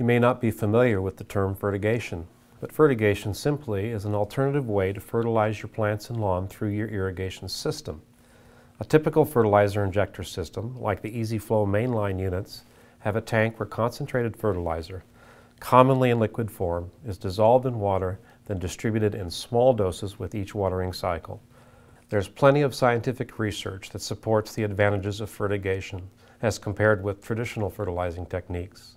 You may not be familiar with the term fertigation, but fertigation simply is an alternative way to fertilize your plants and lawn through your irrigation system. A typical fertilizer injector system, like the EZ-Flo mainline units, have a tank where concentrated fertilizer, commonly in liquid form, is dissolved in water, then distributed in small doses with each watering cycle. There's plenty of scientific research that supports the advantages of fertigation as compared with traditional fertilizing techniques.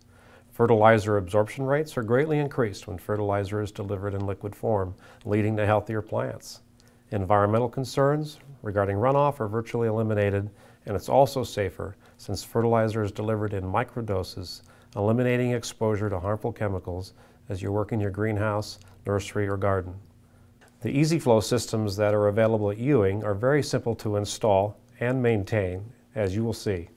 Fertilizer absorption rates are greatly increased when fertilizer is delivered in liquid form, leading to healthier plants. Environmental concerns regarding runoff are virtually eliminated, and it's also safer since fertilizer is delivered in microdoses, eliminating exposure to harmful chemicals as you work in your greenhouse, nursery, or garden. The EZ-Flo systems that are available at Ewing are very simple to install and maintain, as you will see.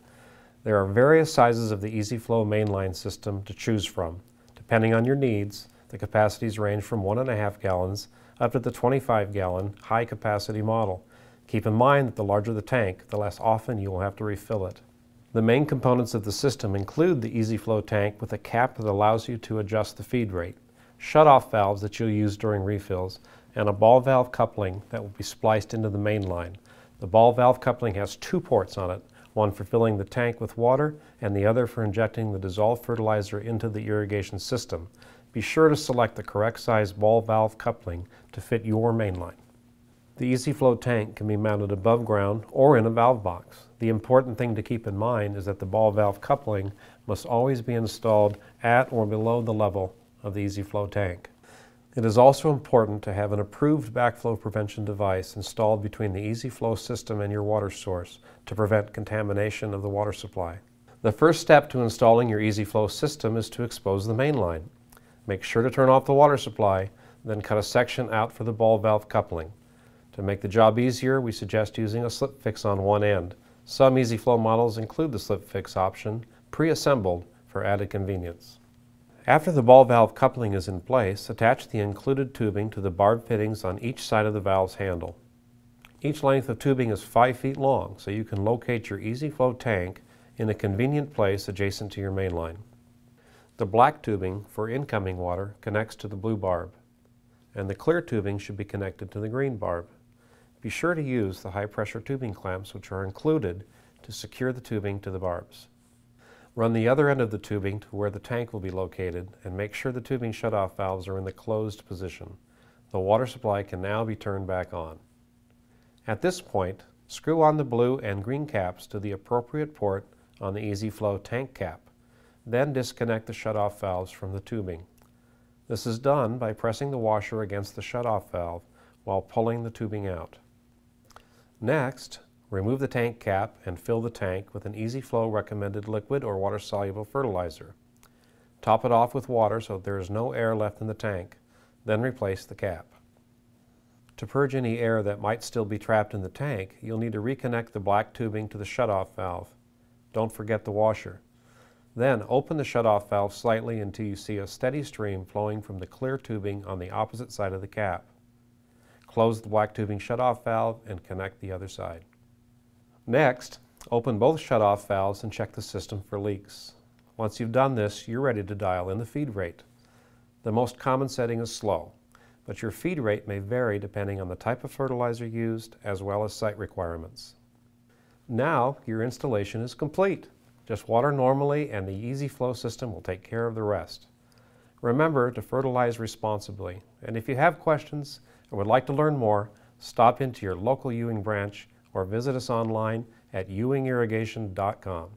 There are various sizes of the EZ-Flo mainline system to choose from. Depending on your needs, the capacities range from 1.5 gallons up to the 25 gallon high capacity model. Keep in mind that the larger the tank, the less often you will have to refill it. The main components of the system include the EZ-Flo tank with a cap that allows you to adjust the feed rate, shut-off valves that you'll use during refills, and a ball valve coupling that will be spliced into the main line. The ball valve coupling has two ports on it, one for filling the tank with water and the other for injecting the dissolved fertilizer into the irrigation system. Be sure to select the correct size ball valve coupling to fit your mainline. The EZ-Flo tank can be mounted above ground or in a valve box. The important thing to keep in mind is that the ball valve coupling must always be installed at or below the level of the EZ-Flo tank. It is also important to have an approved backflow prevention device installed between the EZ-Flo system and your water source to prevent contamination of the water supply. The first step to installing your EZ-Flo system is to expose the main line. Make sure to turn off the water supply, then cut a section out for the ball valve coupling. To make the job easier, we suggest using a slip fix on one end. Some EZ-Flo models include the slip fix option, pre-assembled for added convenience. After the ball valve coupling is in place, attach the included tubing to the barb fittings on each side of the valve's handle. Each length of tubing is 5 feet long, so you can locate your EZ-Flo tank in a convenient place adjacent to your main line. The black tubing for incoming water connects to the blue barb, and the clear tubing should be connected to the green barb. Be sure to use the high pressure tubing clamps which are included to secure the tubing to the barbs. Run the other end of the tubing to where the tank will be located and make sure the tubing shutoff valves are in the closed position. The water supply can now be turned back on. At this point, screw on the blue and green caps to the appropriate port on the EZ-Flo tank cap. Then disconnect the shutoff valves from the tubing. This is done by pressing the washer against the shutoff valve while pulling the tubing out. Next, Remove the tank cap and fill the tank with an EZ-Flo recommended liquid or water-soluble fertilizer. Top it off with water so there is no air left in the tank. Then replace the cap. To purge any air that might still be trapped in the tank, you'll need to reconnect the black tubing to the shutoff valve. Don't forget the washer. Then open the shutoff valve slightly until you see a steady stream flowing from the clear tubing on the opposite side of the cap. Close the black tubing shutoff valve and connect the other side. Next, open both shutoff valves and check the system for leaks. Once you've done this, you're ready to dial in the feed rate. The most common setting is slow, but your feed rate may vary depending on the type of fertilizer used as well as site requirements. Now your installation is complete. Just water normally and the EZ-Flo system will take care of the rest. Remember to fertilize responsibly, and if you have questions or would like to learn more, stop into your local Ewing branch or visit us online at ewingirrigation.com.